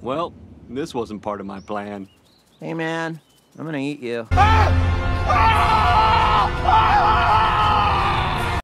Well, this wasn't part of my plan. Hey, man, I'm gonna eat you. Ah!